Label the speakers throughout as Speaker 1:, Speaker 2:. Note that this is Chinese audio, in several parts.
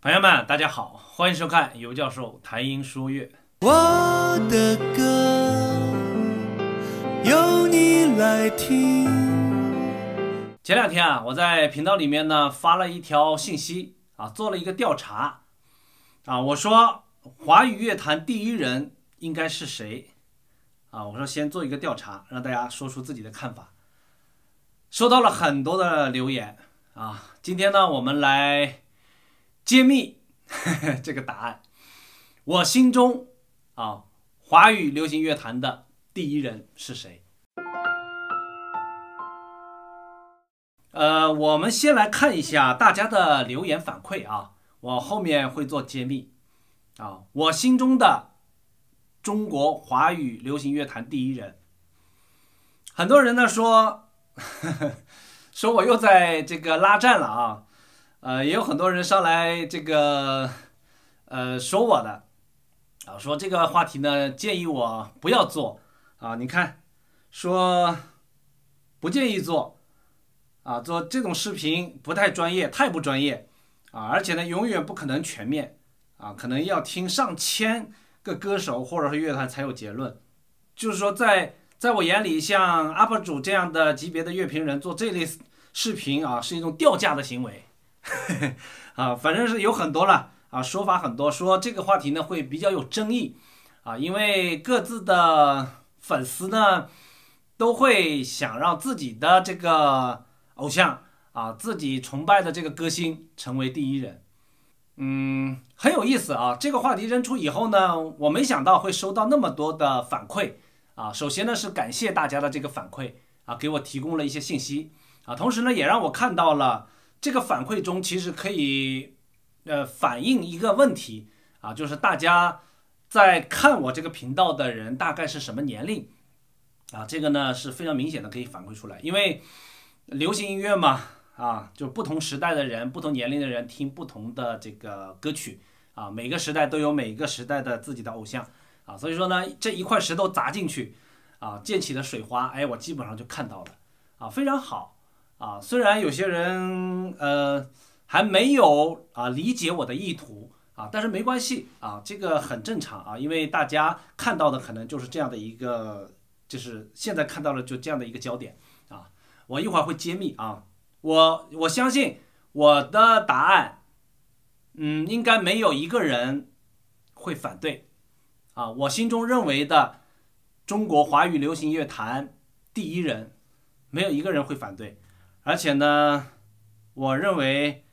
Speaker 1: 朋友们，大家好，欢迎收看尤教授谈音说乐。
Speaker 2: 我的歌由你来听。
Speaker 1: 前两天啊，我在频道里面呢发了一条信息啊，做了一个调查啊，我说华语乐坛第一人应该是谁啊？我说先做一个调查，让大家说出自己的看法。收到了很多的留言啊，今天呢，我们来揭秘这个答案。我心中啊，华语流行乐坛的第一人是谁？呃，我们先来看一下大家的留言反馈啊，我后面会做揭秘啊。我心中的中国华语流行乐坛第一人，很多人呢说，说我又在这个拉战了啊，呃，也有很多人上来这个呃说我的啊，说这个话题呢建议我不要做啊，你看说不建议做。啊，做这种视频不太专业，太不专业啊！而且呢，永远不可能全面啊，可能要听上千个歌手或者是乐团才有结论。就是说，在在我眼里，像 UP 主这样的级别的乐评人做这类视频啊，是一种掉价的行为 啊。反正是有很多了啊，说法很多，说这个话题呢会比较有争议啊，因为各自的粉丝呢都会想让自己的这个。偶像啊，自己崇拜的这个歌星成为第一人，嗯，很有意思啊。这个话题扔出以后呢，我没想到会收到那么多的反馈啊。首先呢是感谢大家的这个反馈啊，给我提供了一些信息啊，同时呢也让我看到了这个反馈中其实可以呃反映一个问题啊，就是大家在看我这个频道的人大概是什么年龄啊？这个呢是非常明显的可以反馈出来，因为。流行音乐嘛，啊，就不同时代的人、不同年龄的人听不同的这个歌曲啊，每个时代都有每个时代的自己的偶像啊，所以说呢，这一块石头砸进去啊，溅起的水花，哎，我基本上就看到了啊，非常好啊。虽然有些人呃还没有啊理解我的意图啊，但是没关系啊，这个很正常啊，因为大家看到的可能就是这样的一个，就是现在看到了就这样的一个焦点啊。我一会儿会揭秘啊，我我相信我的答案，嗯，应该没有一个人会反对啊。我心中认为的中国华语流行乐坛第一人，没有一个人会反对，而且呢，我认为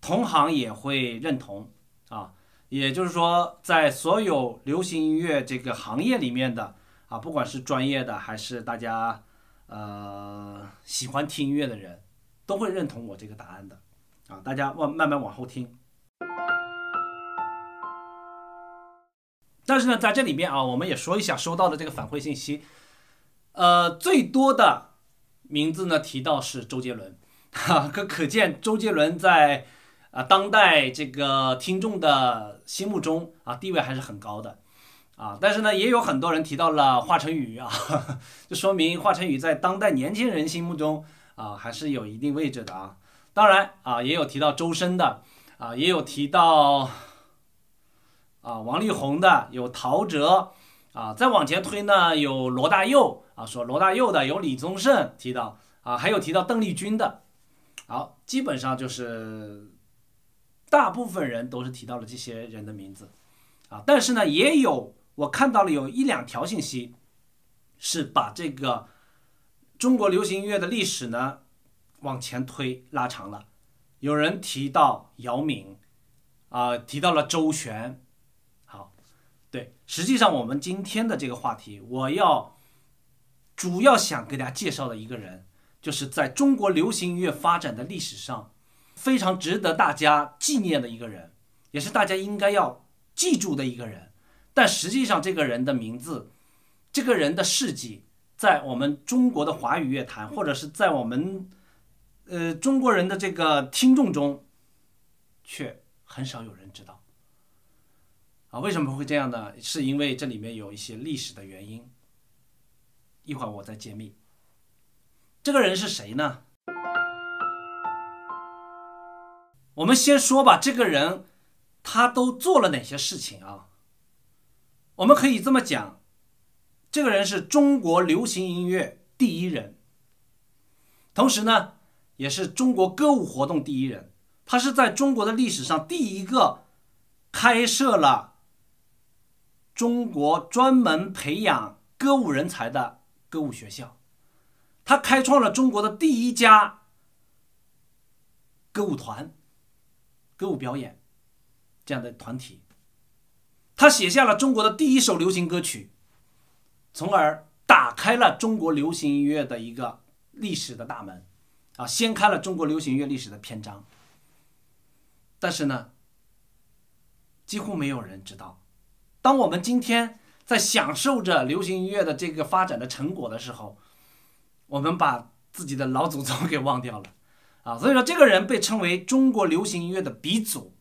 Speaker 1: 同行也会认同啊。也就是说，在所有流行音乐这个行业里面的啊，不管是专业的还是大家。呃，喜欢听音乐的人都会认同我这个答案的啊！大家往慢慢往后听。但是呢，在这里面啊，我们也说一下收到的这个反馈信息。呃，最多的名字呢提到是周杰伦，哈，可可见周杰伦在啊当代这个听众的心目中啊地位还是很高的。啊，但是呢，也有很多人提到了华晨宇啊，就说明华晨宇在当代年轻人心目中啊还是有一定位置的啊。当然啊，也有提到周深的啊，也有提到啊王力宏的，有陶喆啊，再往前推呢，有罗大佑啊，说罗大佑的，有李宗盛提到啊，还有提到邓丽君的。好，基本上就是大部分人都是提到了这些人的名字啊，但是呢，也有。我看到了有一两条信息，是把这个中国流行音乐的历史呢往前推拉长了。有人提到姚明，啊，提到了周璇。好，对，实际上我们今天的这个话题，我要主要想给大家介绍的一个人，就是在中国流行音乐发展的历史上非常值得大家纪念的一个人，也是大家应该要记住的一个人。但实际上，这个人的名字，这个人的事迹，在我们中国的华语乐坛，或者是在我们，呃，中国人的这个听众中，却很少有人知道。啊，为什么会这样呢？是因为这里面有一些历史的原因。一会儿我再揭秘。这个人是谁呢？我们先说吧，这个人他都做了哪些事情啊？我们可以这么讲，这个人是中国流行音乐第一人，同时呢，也是中国歌舞活动第一人。他是在中国的历史上第一个开设了中国专门培养歌舞人才的歌舞学校，他开创了中国的第一家歌舞团、歌舞表演这样的团体。他写下了中国的第一首流行歌曲，从而打开了中国流行音乐的一个历史的大门，啊，掀开了中国流行音乐历史的篇章。但是呢，几乎没有人知道，当我们今天在享受着流行音乐的这个发展的成果的时候，我们把自己的老祖宗 给忘掉了，啊，所以说这个人被称为中国流行音乐的鼻祖。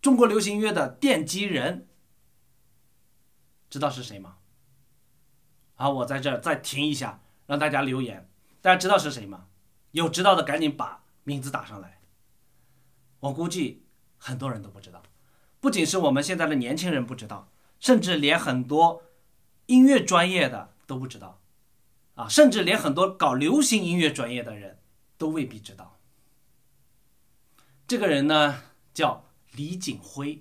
Speaker 1: 中国流行音乐的奠基人，知道是谁吗？好，我在这儿再停一下，让大家留言。大家知道是谁吗？有知道的赶紧把名字打上来。我估计很多人都不知道，不仅是我们现在的年轻人不知道，甚至连很多音乐专业的都不知道，啊，甚至连很多搞流行音乐专业的人都未必知道。这个人呢，叫。李景辉，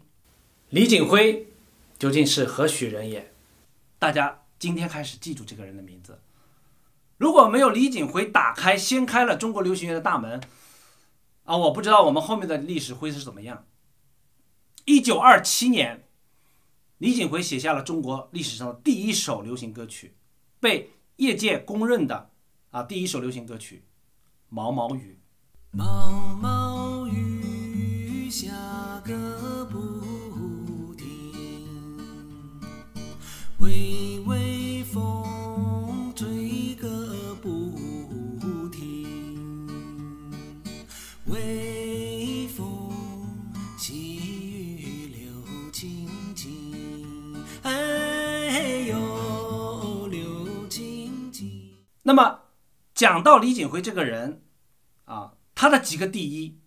Speaker 1: 李景辉究竟是何许人也？大家今天开始记住这个人的名字。如果没有李景辉打开、掀开了中国流行乐的大门，啊，我不知道我们后面的历史会是怎么样。一九二七年，李锦辉写下了中国历史上的第一首流行歌曲，被业界公认的啊第一首流行歌曲《毛毛雨》。
Speaker 2: 毛毛
Speaker 1: 讲到李景辉这个人啊，他的几个第一，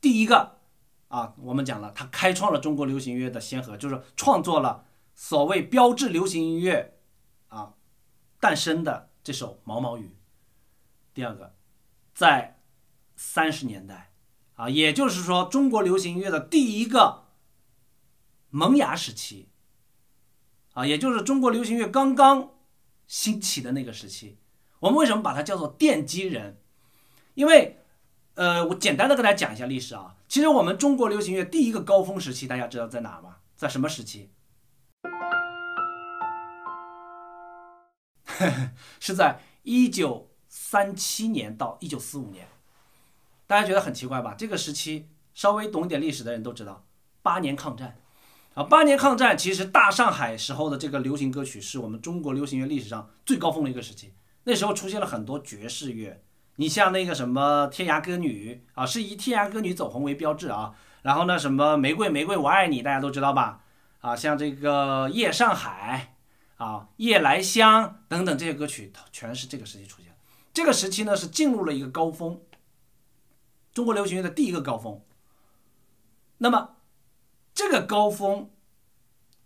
Speaker 1: 第一个。啊，我们讲了，他开创了中国流行音乐的先河，就是创作了所谓标志流行音乐啊诞生的这首《毛毛雨》。第二个，在三十年代啊，也就是说中国流行音乐的第一个萌芽时期啊，也就是中国流行乐刚刚兴起的那个时期，我们为什么把它叫做奠基人？因为。呃，我简单的跟大家讲一下历史啊。其实我们中国流行乐第一个高峰时期，大家知道在哪吗？在什么时期？是在一九三七年到一九四五年。大家觉得很奇怪吧？这个时期稍微懂点历史的人都知道，八年抗战啊。八年抗战其实大上海时候的这个流行歌曲是我们中国流行乐历史上最高峰的一个时期。那时候出现了很多爵士乐。你像那个什么天涯歌女啊，是以天涯歌女走红为标志啊。然后呢，什么玫瑰玫瑰我爱你，大家都知道吧？啊，像这个夜上海啊，夜来香等等这些歌曲，全是这个时期出现。这个时期呢，是进入了一个高峰，中国流行乐的第一个高峰。那么，这个高峰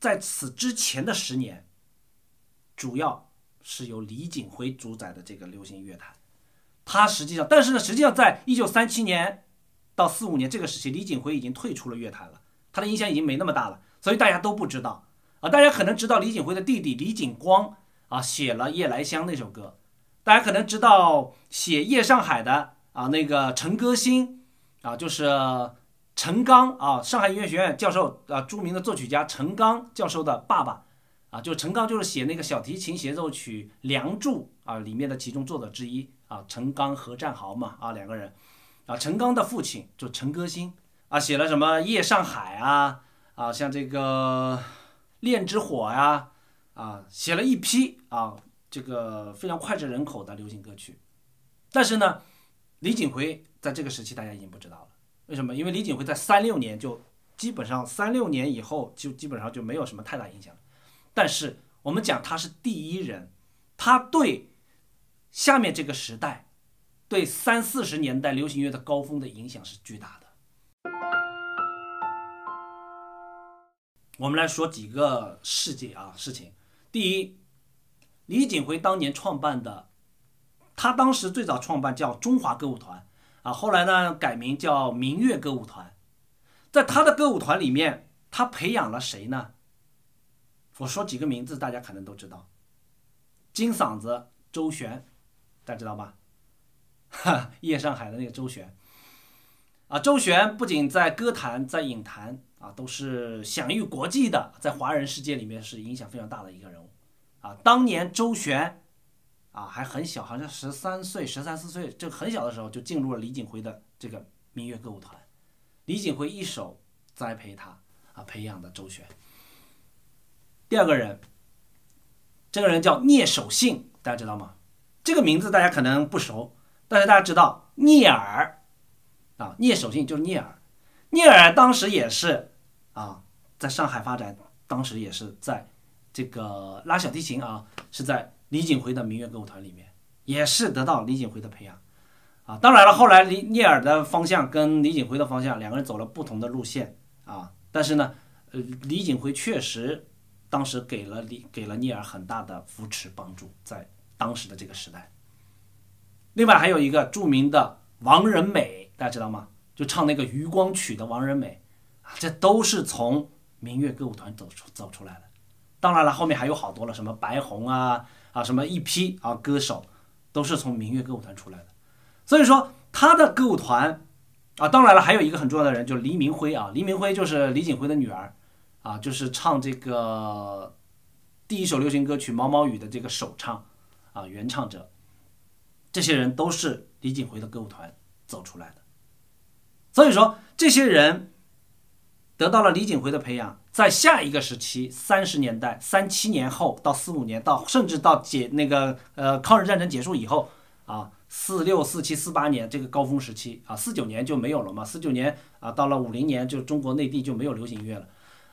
Speaker 1: 在此之前的十年，主要是由李景辉主宰的这个流行乐坛。他实际上，但是呢，实际上在一九三七年到四五年这个时期，李景辉已经退出了乐坛了，他的影响已经没那么大了，所以大家都不知道啊。大家可能知道李景辉的弟弟李景光啊，写了《夜来香》那首歌，大家可能知道写《夜上海》的啊那个陈歌辛啊，就是陈刚啊，上海音乐学院教授啊，著名的作曲家陈刚教授的爸爸啊，就陈刚就是写那个小提琴协奏曲《梁祝》啊里面的其中作者之一。啊，陈刚和战豪嘛，啊两个人，啊陈刚的父亲就陈歌辛啊，写了什么《夜上海》啊，啊像这个《恋之火》呀，啊写了一批啊这个非常脍炙人口的流行歌曲。但是呢，李景辉在这个时期大家已经不知道了，为什么？因为李景辉在三六年就基本上三六年以后就基本上就没有什么太大影响了。但是我们讲他是第一人，他对。下面这个时代，对三四十年代流行乐的高峰的影响是巨大的。我们来说几个事件啊事情。第一，李锦辉当年创办的，他当时最早创办叫中华歌舞团啊，后来呢改名叫明月歌舞团。在他的歌舞团里面，他培养了谁呢？我说几个名字，大家可能都知道。金嗓子周璇，大家知道吧？哈，夜上海的那个周璇。啊，周璇不仅在歌坛，在影坛啊，都是享誉国际的，在华人世界里面是影响非常大的一个人物。啊，当年周璇啊还很小，好像十三岁、十三四岁，就很小的时候就进入了李锦辉的这个民乐歌舞团。李锦辉一手栽培他啊，培养的周璇。第二个人，这个人叫聂守信，大家知道吗？这个名字大家可能不熟，但是大家知道聂耳啊，聂守信就是聂耳。聂耳当时也是啊，在上海发展，当时也是在这个拉小提琴啊，是在李锦辉的民乐歌舞团里面，也是得到李锦辉的培养。啊，当然了，后来李聂耳的方向跟李锦辉的方向两个人走了不同的路线啊。但是呢，呃，李锦辉确实当时给了李给了聂耳很大的扶持帮助，在当时的这个时代。另外还有一个著名的王仁美，大家知道吗？就唱那个《渔光曲》的王仁美啊，这都是从民乐歌舞团走出走出来的。当然了，后面还有好多了，什么白虹啊啊，什么一批啊歌手都是从民乐歌舞团出来的。所以说他的歌舞团啊，当然了，还有一个很重要的人，就是黎明辉啊。黎明辉就是李锦辉的女儿啊，就是唱这个第一首流行歌曲《毛毛雨》的这个首唱啊，原唱者。这些人都是李锦辉的歌舞团走出来的。所以说，这些人得到了李锦辉的培养，在下一个时期，三十年代、三七年后到四五年，到甚至到解那个呃抗日战争结束以后啊。四六四七四八年这个高峰时期啊，四九年就没有了嘛。四九年啊，到了五零年，就中国内地就没有流行音乐了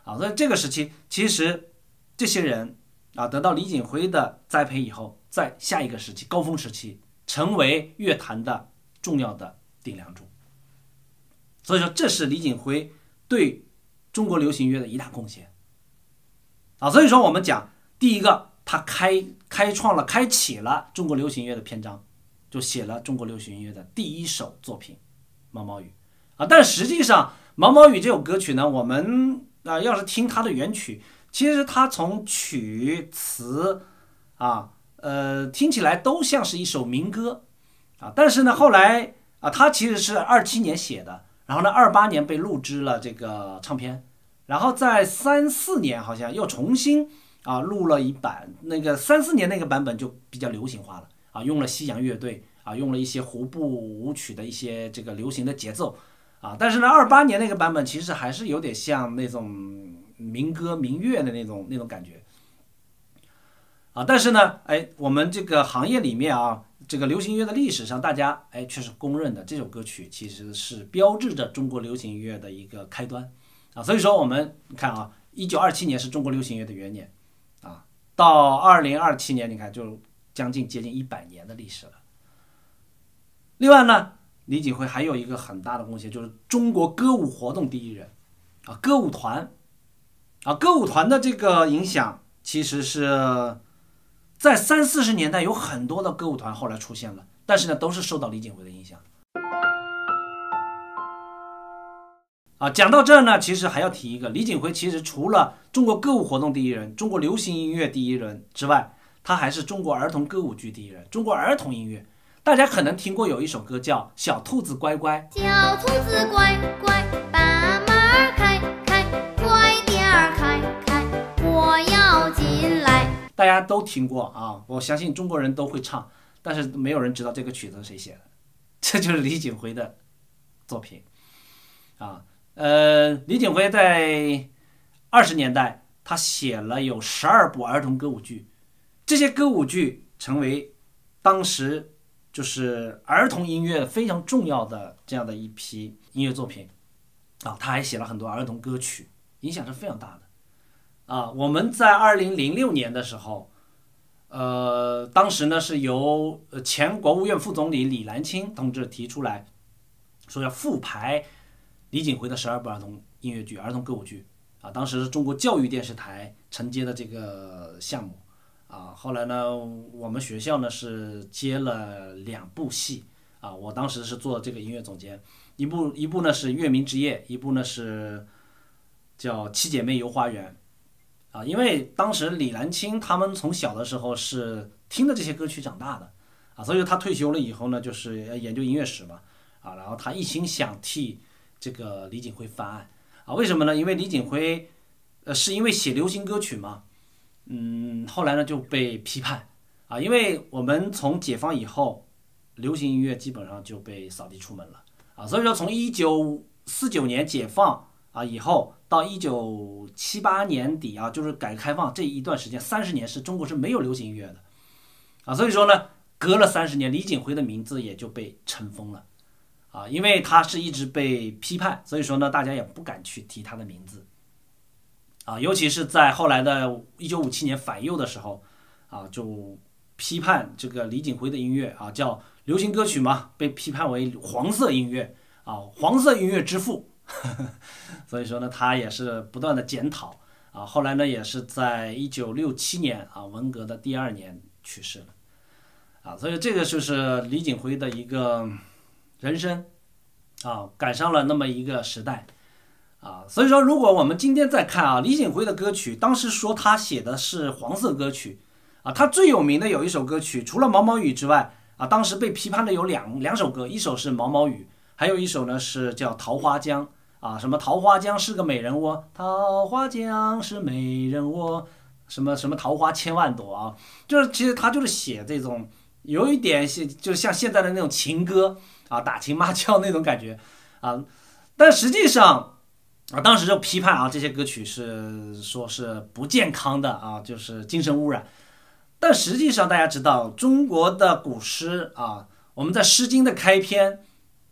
Speaker 1: 啊。所以这个时期，其实这些人啊，得到李锦辉的栽培以后，在下一个时期高峰时期，成为乐坛的重要的顶梁柱。所以说，这是李锦辉对中国流行乐的一大贡献啊。所以说，我们讲第一个，他开开创了、开启了中国流行乐的篇章。就写了中国流行音乐的第一首作品《毛毛雨》啊，但实际上《毛毛雨》这首歌曲呢，我们那要是听它的原曲，其实它从曲词啊，呃，听起来都像是一首民歌啊。但是呢，后来啊，它其实是二七年写的，然后呢，二八年被录制了这个唱片，然后在三四年好像又重新啊录了一版，那个三四年那个版本就比较流行化了。啊，用了西洋乐队啊，用了一些胡部舞曲的一些这个流行的节奏啊，但是呢，二八年那个版本其实还是有点像那种民歌民乐的那种那种感觉啊，但是呢，哎，我们这个行业里面啊，这个流行音乐的历史上，大家哎却是公认的，这首歌曲其实是标志着中国流行音乐的一个开端啊，所以说我们看啊，一九二七年是中国流行乐的元年啊，到二零二七年，你看就。将近接近一百年的历史了。另外呢，李锦辉还有一个很大的贡献，就是中国歌舞活动第一人，啊，歌舞团，啊，歌舞团的这个影响，其实是在三四十年代有很多的歌舞团后来出现了，但是呢，都是受到李锦辉的影响。啊，讲到这儿呢，其实还要提一个，李锦辉其实除了中国歌舞活动第一人、中国流行音乐第一人之外，他还是中国儿童歌舞剧第一人，中国儿童音乐，大家可能听过有一首歌叫《小兔子乖乖》。
Speaker 3: 小兔子乖乖，把门儿开开，快点儿开开，我要进来。
Speaker 1: 大家都听过啊，我相信中国人都会唱，但是没有人知道这个曲子是谁写的，这就是李锦辉的作品啊。呃，李锦辉在二十年代，他写了有十二部儿童歌舞剧。这些歌舞剧成为当时就是儿童音乐非常重要的这样的一批音乐作品啊，他还写了很多儿童歌曲，影响是非常大的啊。我们在二零零六年的时候，呃，当时呢是由前国务院副总理李兰清同志提出来说要复排李锦辉的十二部儿童音乐剧、儿童歌舞剧啊，当时是中国教育电视台承接的这个项目。后来呢，我们学校呢是接了两部戏啊，我当时是做这个音乐总监，一部一部呢是《月明之夜》，一部呢是叫《七姐妹游花园》啊。因为当时李兰清他们从小的时候是听的这些歌曲长大的啊，所以他退休了以后呢，就是要研究音乐史嘛啊，然后他一心想替这个李锦辉翻案。啊，为什么呢？因为李锦辉，呃，是因为写流行歌曲嘛，嗯，后来呢就被批判，啊，因为我们从解放以后，流行音乐基本上就被扫地出门了，啊，所以说从一九四九年解放啊以后到一九七八年底啊，就是改革开放这一段时间，三十年是中国是没有流行音乐的，啊，所以说呢，隔了三十年，李锦辉的名字也就被尘封了。啊，因为他是一直被批判，所以说呢，大家也不敢去提他的名字。啊，尤其是在后来的1957年反右的时候，啊，就批判这个李锦辉的音乐啊，叫流行歌曲嘛，被批判为黄色音乐啊，黄色音乐之父。所以说呢，他也是不断的检讨啊，后来呢，也是在1967年啊，文革的第二年去世了。啊，所以这个就是李锦辉的一个。人生，啊，赶上了那么一个时代，啊，所以说，如果我们今天再看啊，李锦辉的歌曲，当时说他写的是黄色歌曲，啊，他最有名的有一首歌曲，除了《毛毛雨》之外，啊，当时被批判的有两两首歌，一首是《毛毛雨》，还有一首呢是叫《桃花江》，啊，什么桃花江是个美人窝，桃花江是美人窝，什么什么桃花千万朵啊，就是其实他就是写这种有一点像，就像现在的那种情歌。啊，打情骂俏那种感觉，啊，但实际上，啊，当时就批判啊，这些歌曲是说是不健康的啊，就是精神污染。但实际上，大家知道中国的古诗啊，我们在《诗经》的开篇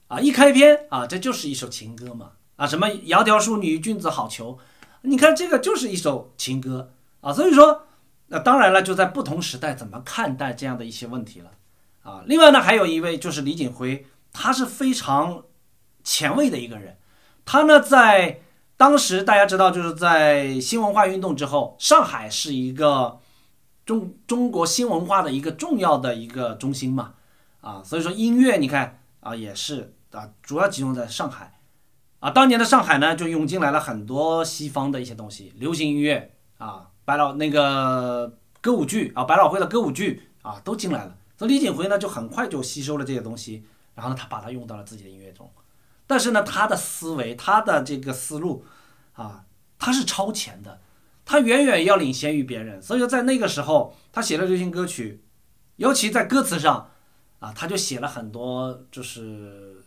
Speaker 1: 啊，一开篇啊，这就是一首情歌嘛，啊，什么“窈窕淑女，君子好逑”，你看这个就是一首情歌啊。所以说，那当然了，就在不同时代怎么看待这样的一些问题了啊。另外呢，还有一位就是李锦辉。他是非常前卫的一个人，他呢在当时大家知道，就是在新文化运动之后，上海是一个中中国新文化的一个重要的一个中心嘛，啊，所以说音乐你看啊也是啊主要集中在上海，啊，当年的上海呢就涌进来了很多西方的一些东西，流行音乐啊，百老那个歌舞剧啊，百老汇的歌舞剧啊都进来了，所以李锦辉呢就很快就吸收了这些东西。然后呢，他把它用到了自己的音乐中，但是呢，他的思维，他的这个思路，啊，他是超前的，他远远要领先于别人。所以说，在那个时候，他写了流行歌曲，尤其在歌词上，啊，他就写了很多就是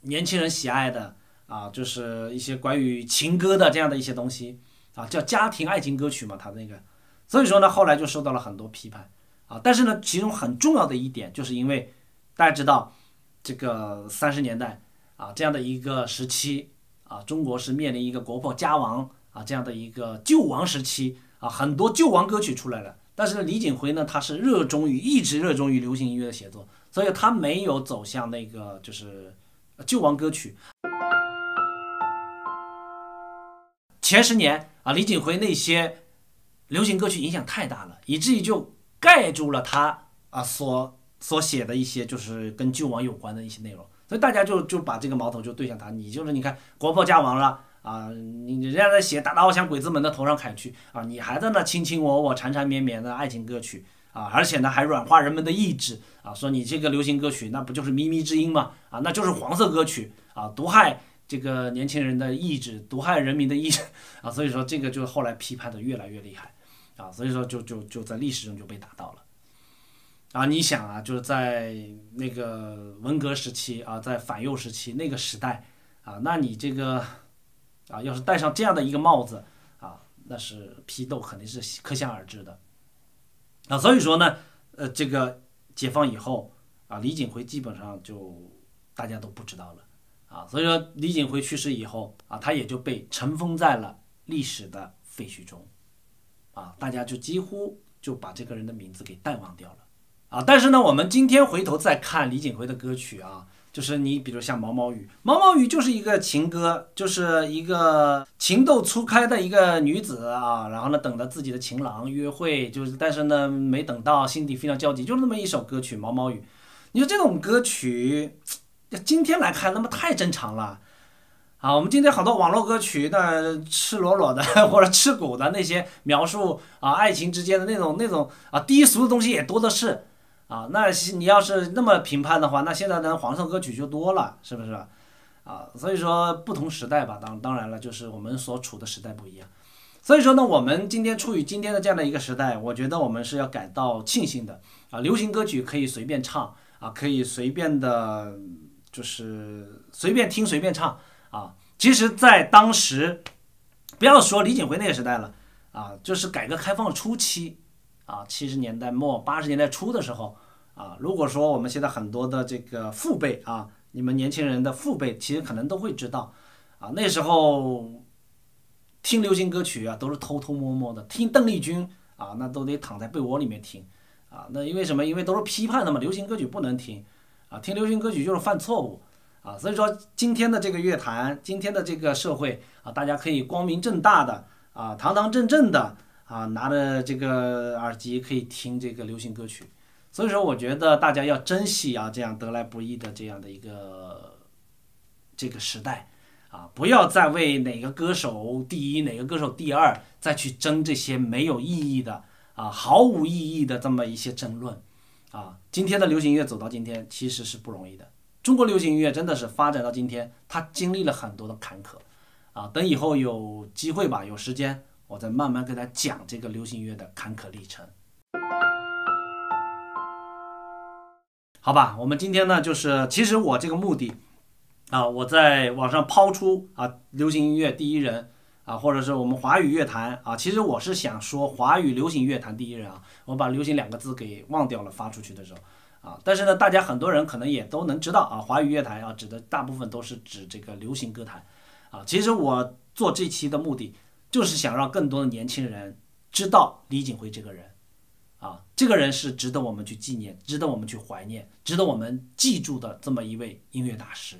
Speaker 1: 年轻人喜爱的啊，就是一些关于情歌的这样的一些东西啊，叫家庭爱情歌曲嘛，他那个，所以说呢，后来就受到了很多批判啊。但是呢，其中很重要的一点，就是因为大家知道。这个三十年代啊，这样的一个时期啊，中国是面临一个国破家亡啊这样的一个救亡时期啊，很多救亡歌曲出来了。但是呢，李锦辉呢，他是热衷于一直热衷于流行音乐的写作，所以他没有走向那个就是救亡歌曲。前十年啊，李锦辉那些流行歌曲影响太大了，以至于就盖住了他啊所。所写的一些就是跟救亡有关的一些内容，所以大家就就把这个矛头就对向他。你就是你看国破家亡了啊，你人家在写大刀向鬼子们的头上砍去啊，你还在那卿卿我我、缠缠绵绵的爱情歌曲啊，而且呢还软化人们的意志啊，说你这个流行歌曲那不就是靡靡之音吗？啊，那就是黄色歌曲啊，毒害这个年轻人的意志，毒害人民的意志 啊，所以说这个就后来批判的越来越厉害啊，所以说就就就在历史中就被打到了。啊，你想啊，就是在那个文革时期啊，在反右时期那个时代啊，那你这个啊，要是戴上这样的一个帽子啊，那是批斗肯定是可想而知的。啊，所以说呢，呃，这个解放以后啊，李锦辉基本上就大家都不知道了啊，所以说李锦辉去世以后啊，他也就被尘封在了历史的废墟中啊，大家就几乎就把这个人的名字给淡忘掉了。啊，但是呢，我们今天回头再看李锦辉的歌曲啊，就。是你比如像毛毛雨，毛毛雨就是一个情歌，就是一个情窦初开的一个女子啊，然后呢等着自己的情郎约会，就是但是呢没等到，心底非常焦急，就那么一首歌曲《毛毛雨》。你说这种歌曲，今天来看那么太正常了。啊，我们今天好多网络歌曲，那赤裸裸的 或者赤骨的那些描述啊，爱情之间的那种那种啊低俗的东西也多的是，啊，那你要是那么评判的话，那现在的黄色歌曲就多了，是不是？啊，所以说不同时代吧，当当然了，就是我们所处的时代不一样，所以说呢，我们今天处于今天的这样的一个时代，我觉得我们是要感到庆幸的啊，流行歌曲可以随便唱啊，可以随便的，就是随便听随便唱。啊，其实，在当时，不要说李锦辉那个时代了，啊，就是改革开放初期，啊，七十年代末八十年代初的时候，啊，如果说我们现在很多的这个父辈啊，你们年轻人的父辈，其实可能都会知道，啊，那时候听流行歌曲啊，都是偷偷摸摸的，听邓丽君啊，那都得躺在被窝里面听，啊，那因为什么？因为都是批判的嘛，流行歌曲不能听，啊，听流行歌曲就是犯错误。啊，所以说今天的这个乐坛，今天的这个社会啊，大家可以光明正大的啊，堂堂正正的啊，拿着这个耳机可以听这个流行歌曲。所以说，我觉得大家要珍惜啊，这样得来不易的这样的一个这个时代啊，不要再为哪个歌手第一，哪个歌手第二，再去争这些没有意义的啊，毫无意义的这么一些争论啊。今天的流行音乐走到今天，其实是不容易的。中国流行音乐真的是发展到今天，它经历了很多的坎坷，啊，等以后有机会吧，有时间，我再慢慢跟他讲这个流行音乐的坎坷历程。好吧，我们今天呢，就是其实我这个目的，啊，我在网上抛出啊，流行音乐第一人啊，或者是我们华语乐坛啊，其实我是想说华语流行乐坛第一人啊，我把“流行”两个字给忘掉了，发出去的时候。啊，但是呢，大家很多人可能也都能知道啊，华语乐坛啊，指的大部分都是指这个流行歌坛，啊，其实我做这期的目的就是想让更多的年轻人知道李锦辉这个人，啊，这个人是值得我们去纪念、值得我们去怀念、值得我们记住的这么一位音乐大师，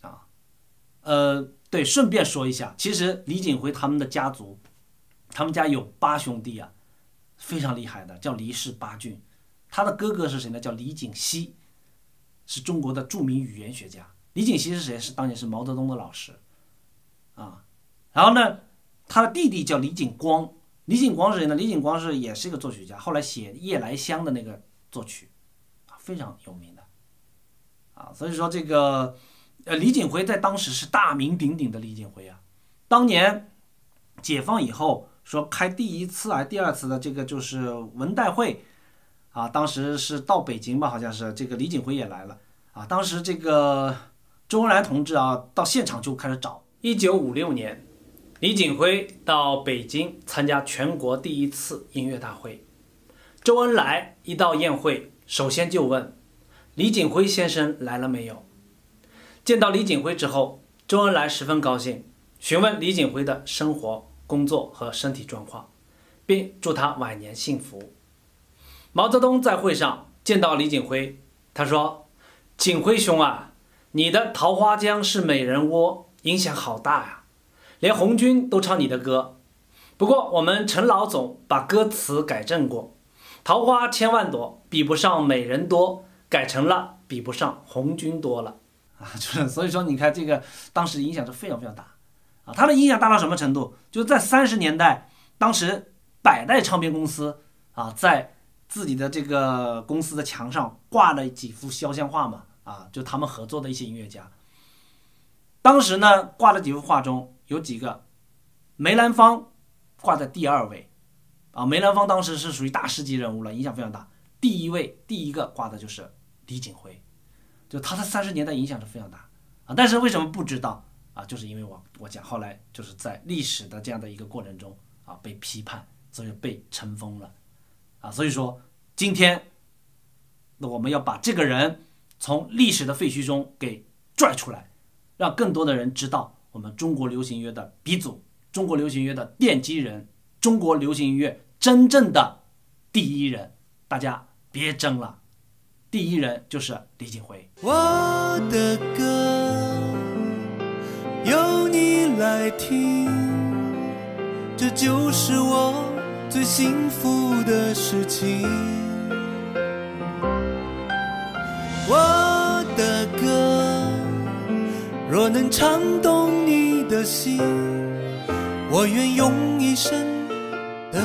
Speaker 1: 啊，呃，对，顺便说一下，其实李锦辉他们的家族，他们家有八兄弟啊，非常厉害的，叫李氏八俊。他的哥哥是谁呢？叫李锦熙，是中国的著名语言学家。李锦熙是谁？是当年是毛泽东的老师，啊，然后呢，他的弟弟叫李锦光。李锦光是谁呢？李锦光是也是一个作曲家，后来写《夜来香》的那个作曲，非常有名的，啊，所以说这个，呃，李锦辉在当时是大名鼎鼎的李锦辉啊。当年解放以后，说开第一次还是第二次的这个就是文代会。啊，当时是到北京吧，好像是这个李锦辉也来了啊。当时这个周恩来同志啊，到现场就开始找。一九五六年，李锦辉到北京参加全国第一次音乐大会。周恩来一到宴会，首先就问李锦辉先生来了没有。见到李锦辉之后，周恩来十分高兴，询问李锦辉的生活、工作和身体状况，并祝他晚年幸福。毛泽东在会上见到李锦辉，他说：“锦辉兄啊，你的《桃花江是美人窝》影响好大呀，连红军都唱你的歌。不过我们陈老总把歌词改正过，《桃花千万朵比不上美人多》，改成了比不上红军多了啊。就是所以说，你看这个当时影响是非常非常大啊。他的影响大到什么程度？就在三十年代，当时百代唱片公司啊，在自己的这个公司的墙上挂了几幅肖像画嘛，啊，就他们合作的一些音乐家。当时呢，挂了几幅画中有几个，梅兰芳挂在第二位，啊，梅兰芳当时是属于大师级人物了，影响非常大。第一位，第一个挂的就是李锦辉，就他的三十年代影响是非常大啊。但是为什么不知道啊？就是因为我我讲后来就是在历史的这样的一个过程中啊，被批判，所以被尘封了。啊，所以说今天，那我们要把这个人从历史的废墟中给拽出来，让更多的人知道我们中国流行乐的鼻祖，中国流行乐的奠基人，中国流行音乐真正的第一人。大家别争了，第一人就是李锦辉。
Speaker 2: 我的歌由你来听，这就是我最幸福的事情。我若能唱动你的心，我愿用一生的